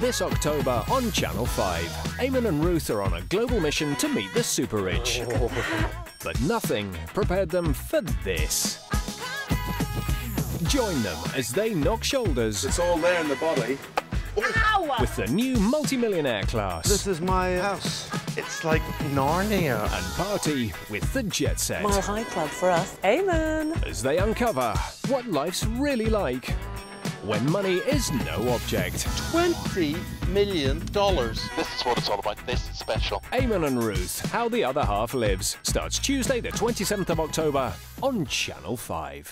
this October on Channel 5. Eamonn and Ruth are on a global mission to meet the super rich. But nothing prepared them for this. Join them as they knock shoulders It's all there in the body. with the new multimillionaire class This is my house. It's like Narnia. and party with the jet set Mile High Club for us. Amen. as they uncover what life's really like when money is no object. Twenty million dollars. This is what it's all about. This is special. Eamonn and Ruth, How the Other Half Lives, starts Tuesday, the 27th of October on Channel 5.